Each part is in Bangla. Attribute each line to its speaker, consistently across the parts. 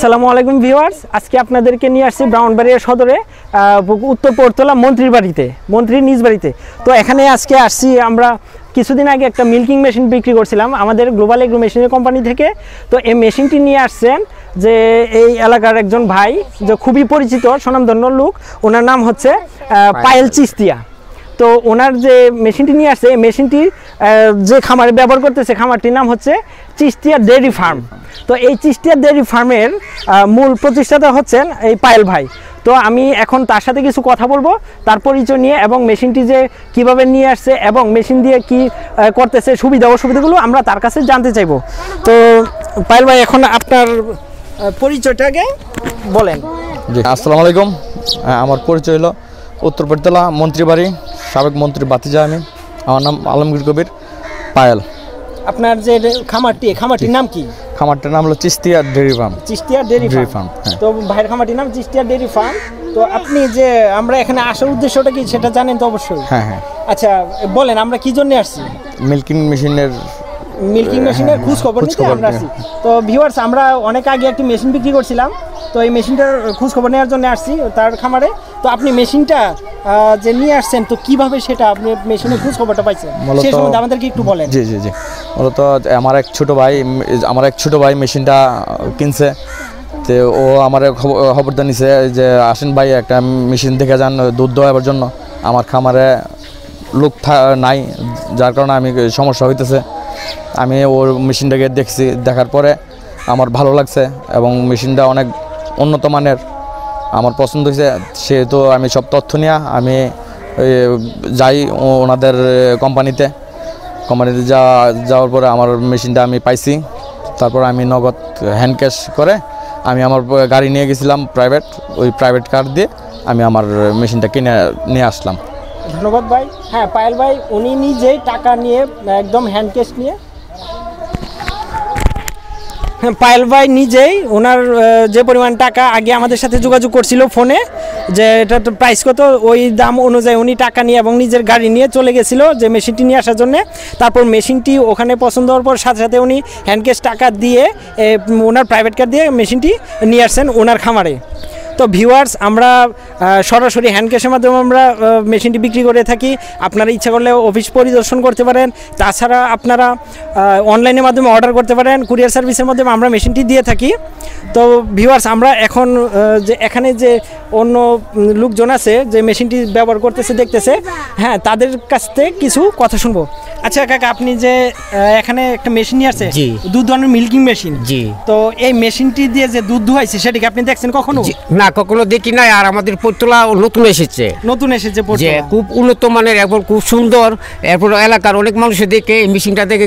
Speaker 1: আসসালামু আলাইকুম ভিউয়ার্স। আজকে আপনাদেরকে নিয়ে আসছি ব্রাউনবাড়িয়া সদরে উত্তর পৌরতলা মন্ত্রীর বাড়িতে মন্ত্রীর নিজ বাড়িতে। তো এখানে আজকে আসছি আমরা কিছুদিন আগে একটা মিল্কিং মেশিন বিক্রি করছিলাম আমাদের গ্লোবাল এগ্রো মেশিনের কোম্পানি থেকে। তো এই মেশিনটি নিয়ে আসছেন যে এই এলাকার একজন ভাই যে খুবই পরিচিত স্বনামধন্য লোক। ওনার নাম হচ্ছে পায়েল চিস্তিয়া। তো ওনার যে মেশিনটি নিয়ে আসছে, এই মেশিনটি যে খামারে ব্যবহার করতেছে খামারটির নাম হচ্ছে চিস্তিয়া ডেয়ারি ফার্ম। তো এই চিস্তিয়া ডেয়ারি ফার্মের মূল প্রতিষ্ঠাতা হচ্ছেন এই পায়েল ভাই। তো আমি এখন তার সাথে কিছু কথা বলব, তার পরিচয় নিয়ে এবং মেশিনটি যে কীভাবে নিয়ে আসছে এবং মেশিন দিয়ে কি করতেছে, সুবিধা অসুবিধাগুলো আমরা তার কাছে জানতে চাইব। তো পায়েল ভাই, এখন আপনার পরিচয়টাকে বলেন।
Speaker 2: আসসালামু আলাইকুম। আমার পরিচয় হলো উত্তর মন্ত্রীবাড়ি সাবেক মন্ত্রী বাতিজা আমি আমার নাম আলমগীর কবির পায়েল।
Speaker 1: আপনার যে খামারটি খামারটির নাম কি?
Speaker 2: খামারটার নাম হলো Chistia dairy farm.
Speaker 1: Chistia dairy
Speaker 2: Dairy
Speaker 1: farm.
Speaker 2: হ্যাঁ।
Speaker 1: তো ভাইয়ের খামারটির নাম চিস্তিয়া ডেয়ারি ফার্ম। তো আপনি যে আমরা এখানে আসার উদ্দেশ্যটা কি সেটা জানেন তো অবশ্যই?
Speaker 2: হ্যাঁ হ্যাঁ।
Speaker 1: আচ্ছা বলেন আমরা কি জন্য আসছি?
Speaker 2: মিল্কিং মেশিনের
Speaker 1: মিল্কিং মেশিনের খোঁজ খবর নিতে আমরা। আসছি। তো ভিউয়ার্স আমরা অনেক আগে একটি মেশিন বিক্রি করছিলাম। তো এই মেশিনটার খোঁজ খবর নেওয়ার জন্য আসছি তার খামারে। তো আপনি মেশিনটা যে নিয়ে আসছেন তো কীভাবে সেটা আপনি মেশিনের খোঁজ খবরটা পাইছেন সেই সম্বন্ধে আমাদেরকে একটু বলেন।
Speaker 2: জি জি জি। মূলত আমার এক ছোট ভাই আমার এক ছোট ভাই মেশিনটা কিনছে। তো ও আমার খবরটা নিছে যে আসেন ভাই একটা মেশিন দেখে যান দুধ দোয়াবার জন্য। আমার খামারে লোক নাই যার কারণে আমি সমস্যা হইতেছে। আমি ওর মেশিনটাকে দেখছি দেখার পরে আমার ভালো লাগছে এবং মেশিনটা অনেক উন্নত মানের। আমার পছন্দ হয়েছে, সেহেতু আমি সব তথ্য নিয়ে আমি যাই ওনাদের কোম্পানিতে। কোম্পানিতে যা, যাওয়ার পরে আমার মেশিনটা আমি পাইছি। তারপর আমি নগদ হ্যান্ড ক্যাশ করে আমি আমার গাড়ি নিয়ে গেছিলাম প্রাইভেট ওই প্রাইভেট কার দিয়ে আমি আমার মেশিনটা কিনে, নিয়ে আসলাম।
Speaker 1: ধন্যবাদ ভাই। হ্যাঁ পায়েল ভাই, উনি নিজেই টাকা নিয়ে, একদম হ্যান্ড ক্যাশ নিয়ে হ্যাঁ পায়েল ভাই নিজেই ওনার যে পরিমাণ টাকা আগে আমাদের সাথে যোগাযোগ করছিল ফোনে, যে এটা তো প্রাইস কত, ওই দাম অনুযায়ী উনি টাকা নিয়ে এবং নিজের গাড়ি নিয়ে চলে গেছিল যে মেশিনটি নিয়ে আসার জন্য। তারপর মেশিনটি ওখানে পছন্দ হওয়ার পর সাথে সাথে উনি হ্যান্ড ক্যাশ টাকা দিয়ে ওনার প্রাইভেট কার দিয়ে মেশিনটি নিয়ে আসছেন ওনার খামারে। তো ভিউয়ার্স আমরা সরাসরি হ্যান্ড ক্যাশের মাধ্যমে আমরা মেশিনটি বিক্রি করে থাকি। আপনারা ইচ্ছা করলে অফিস পরিদর্শন করতে পারেন। তাছাড়া আপনারা অনলাইনের মাধ্যমে অর্ডার করতে পারেন। কুরিয়ার সার্ভিসের মাধ্যমে আমরা মেশিনটি দিয়ে থাকি। তো ভিউয়ার্স আমরা এখন যে, এখানে যে অন্য লোকজন আছে, যে মেশিনটি ব্যবহার করতেছে, দেখতেছে হ্যাঁ তাদের কাছ থেকে কিছু কথা শুনব। আচ্ছা কাকা আপনি যে এখানে একটা মেশিন নিয়ে আসছে দুধ ধরনের মিল্কিং মেশিন
Speaker 3: জি।
Speaker 1: তো এই মেশিনটি দিয়ে যে দুধ দুহাইছে সেটাকে আপনি দেখছেন কখনো?
Speaker 3: না কখনো দেখি নাই। আর আমাদের পত্তলা নতুন এসেছে।
Speaker 1: নতুন এসেছে
Speaker 3: যে খুব উন্নত মানের এবং খুব সুন্দর। এরপর এলাকার অনেক মানুষ দেখে এই মেশিনটা দেখে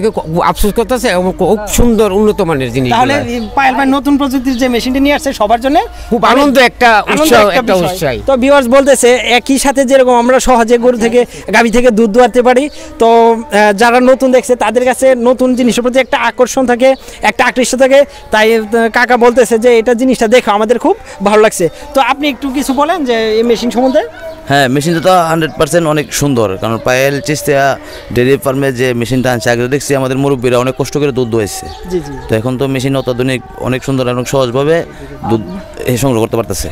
Speaker 3: আফসোস করতেছে এবং খুব সুন্দর উন্নত মানের জিনিস
Speaker 1: তাহলে এই পায়েল ভাই নতুন প্রযুক্তির যে মেশিনটি নিয়ে আসছে সবার জন্য
Speaker 3: খুব আনন্দ একটা উৎসাহ
Speaker 1: একটা
Speaker 3: উৎসাহ।
Speaker 1: তো ভিউয়ার্স বলতেছে একই সাথে যেরকম আমরা সহজে গরু থেকে গাভী থেকে দুধ দোয়াতে পারি তো যারা নতুন দেখছে তাদের কাছে নতুন জিনিসের প্রতি একটা আকর্ষণ থাকে একটা আকৃষ্ট থাকে। তাই কাকা বলতেছে যে এটা জিনিসটা দেখো আমাদের খুব ভালো লাগছে। তো আপনি একটু কিছু বলেন যে এই মেশিন সম্বন্ধে?
Speaker 4: হ্যাঁ মেশিনটা তো হান্ড্রেড পার্সেন্ট অনেক সুন্দর কারণ পায়েল চিস্তিয়া ডেয়ারি ফার্মে যে মেশিনটা আনছে আগে দেখছি আমাদের মুরব্বীরা অনেক কষ্ট করে দুধ
Speaker 1: জি
Speaker 4: তো এখন তো মেশিন অত্যাধুনিক অনেক সুন্দর এবং সহজভাবে দুধ সংগ্রহ করতে পারতেছে।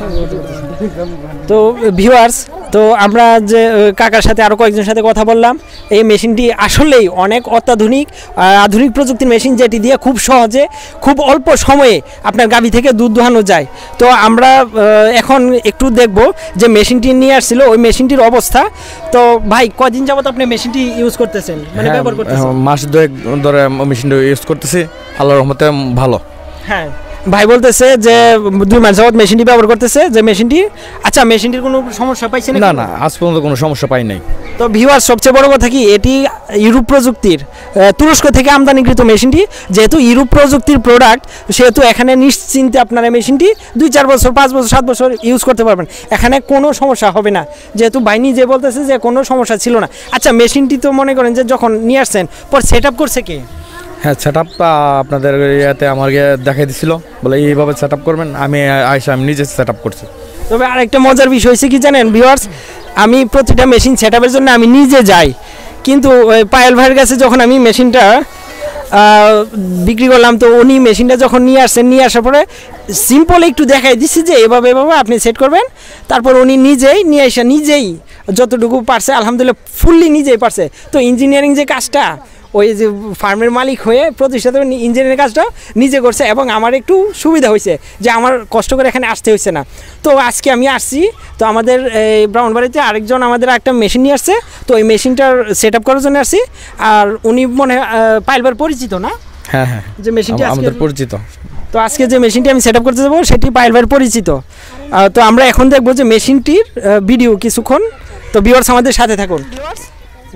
Speaker 1: তো ভিউয়ার্স তো আমরা যে কাকার সাথে আরও কয়েকজনের সাথে কথা বললাম এই মেশিনটি আসলেই অনেক অত্যাধুনিক আধুনিক প্রযুক্তির মেশিন যেটি দিয়ে খুব সহজে খুব অল্প সময়ে আপনার গাভী থেকে দুধ দোহানো যায়। তো আমরা এখন একটু দেখব যে মেশিনটি নিয়ে আসছিল ওই মেশিনটির অবস্থা। তো ভাই কদিন যাবত আপনি মেশিনটি ইউজ করতেছেন? মানে
Speaker 2: হ্যাঁ,
Speaker 1: ব্যবহার করতেছেন?
Speaker 2: মাস দুয়েক ধরে মেশিনটা ইউজ করতেছি। আল্লাহর রহমতে ভালো।
Speaker 1: হ্যাঁ। ভাই বলতেছে যে দুই মাস যাবত মেশিনটি ব্যবহার করতেছে যে মেশিনটি। আচ্ছা মেশিনটির কোনো সমস্যা পাইছে
Speaker 2: না না আজ পর্যন্ত কোনো সমস্যা পাই নাই।
Speaker 1: তো ভিউয়ার সবচেয়ে বড় কথা কি এটি ইউরোপ প্রযুক্তির তুরস্ক থেকে আমদানিকৃত মেশিনটি। যেহেতু ইউরোপ প্রযুক্তির প্রোডাক্ট সেহেতু এখানে নিশ্চিন্তে আপনারা মেশিনটি দুই চার বছর পাঁচ বছর সাত বছর ইউজ করতে পারবেন। এখানে কোনো সমস্যা হবে না। যেহেতু বাইনি যে বলতেছে যে কোনো সমস্যা ছিল না। আচ্ছা মেশিনটি তো মনে করেন যে যখন নিয়ে আসছেন পর সেট আপ করছে কে?
Speaker 2: হ্যাঁ সেট আপ আপনাদের ইয়াতে আমাকে দেখাই দিছিল। বলে, এইভাবে সেট আপ করবেন, আমি, আইসা আমি নিজে সেট আপ করছি।
Speaker 1: তবে আরেকটা মজার বিষয় হয়েছে কি জানেন ভিউয়ার্স আমি প্রতিটা মেশিন সেট জন্য আমি নিজে যাই। কিন্তু পায়েল ভাইয়ের কাছে যখন আমি মেশিনটা বিক্রি করলাম, তো উনি মেশিনটা যখন নিয়ে আসছেন, নিয়ে আসার পরে সিম্পল একটু দেখাই দিচ্ছি যে, এভাবে এভাবে আপনি সেট করবেন। তারপর উনি নিজেই, নিয়ে আসা নিজেই যতটুকু পারছে, আলহামদুলিল্লাহ ফুললি নিজেই পারছে। তো ইঞ্জিনিয়ারিং যে কাজটা ওই যে ফার্মের মালিক হয়ে প্রতিষ্ঠাতা ইঞ্জিনিয়ারিং কাজটা নিজে করছে এবং আমার একটু সুবিধা হয়েছে যে আমার কষ্ট করে এখানে আসতে হয়েছে না। তো আজকে আমি আসছি তো আমাদের এই ব্রাউনবাড়িতে আরেকজন আমাদের একটা মেশিন নিয়ে আসছে তো ওই মেশিনটার সেট আপ করার জন্য আসছি। আর উনি মনে হয় পাইলবার পরিচিত না?
Speaker 2: হ্যাঁ হ্যাঁ।
Speaker 1: যে মেশিনটি
Speaker 2: আমাদের পরিচিত।
Speaker 1: তো আজকে যে মেশিনটি আমি সেট আপ করতে যাব সেটি পাইলবার পরিচিত। তো আমরা এখন দেখব যে মেশিনটির ভিডিও কিছুক্ষণ। তো ভিউয়ার্স আমাদের সাথে থাকুন।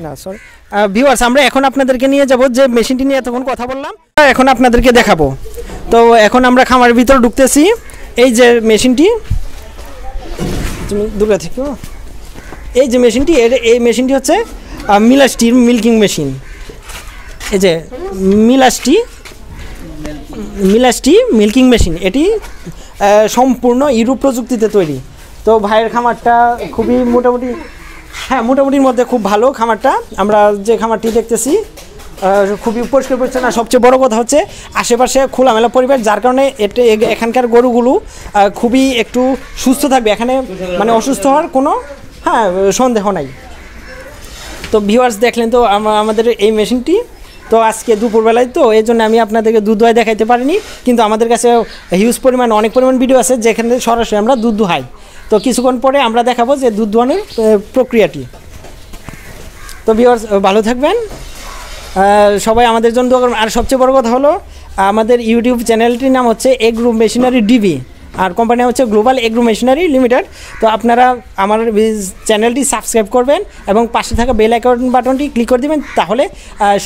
Speaker 1: না সরি ভিউয়ার্স আমরা এখন আপনাদেরকে নিয়ে যাব যে মেশিনটি নিয়ে এতক্ষণ কথা বললাম। এখন আপনাদেরকে দেখাবো। তো এখন আমরা খামারের ভিতর ঢুকতেছি। এই যে মেশিনটি তুমি দূরে থেকে। এই যে মেশিনটি এর- এই মেশিনটি হচ্ছে মিলাস্টির মিল্কিং মেশিন এই যে মিলাসটি মিলাসটি মিল্কিং মেশিন এটি সম্পূর্ণ ইউরোপ প্রযুক্তিতে তৈরি। তো ভাইয়ের খামারটা খুবই মোটামুটি হ্যাঁ মোটামুটির মধ্যে খুব ভালো খামারটা। আমরা যে খামারটি দেখতেছি খুবই পরিষ্কার পরিচ্ছন্ন। সবচেয়ে বড় কথা হচ্ছে, আশেপাশে খোলামেলা পরিবেশ, যার কারণে এটা এখানকার গরুগুলো খুবই একটু সুস্থ থাকবে। এখানে মানে অসুস্থ হওয়ার কোনো হ্যাঁ সন্দেহ নাই। তো ভিউয়ার্স দেখলেন তো আমাদের এই মেশিনটি। তো আজকে দুপুরবেলায় তো, এই জন্য আমি আপনাদেরকে দুধ দোয়াই দেখাইতে পারিনি। কিন্তু আমাদের কাছে হিউজ পরিমাণ, অনেক পরিমাণ ভিডিও আছে, যেখানে সরাসরি আমরা দুধ দোহাই। তো কিছুক্ষণ পরে আমরা দেখাবো যে দুধ দোয়ানোর প্রক্রিয়াটি। তো ভিউয়ার্স ভালো থাকবেন। সবাই আমাদের জন্য দোয়া করবেন। আর সবচেয়ে বড় কথা হলো, আমাদের ইউটিউব চ্যানেলটির নাম হচ্ছে এগ্রো মেশিনারি ডিবি। আর কোম্পানি হচ্ছে গ্লোবাল এগ্রো মেশিনারি লিমিটেড তো আপনারা আমার চ্যানেলটি সাবস্ক্রাইব করবেন এবং পাশে থাকা বেল আইকন বাটনটি ক্লিক করে দিবেন, তাহলে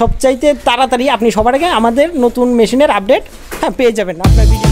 Speaker 1: সবচাইতে তাড়াতাড়ি আপনি সবার আগে আমাদের নতুন মেশিনের আপডেট হ্যাঁ পেয়ে যাবেন। আপনার ভিডিও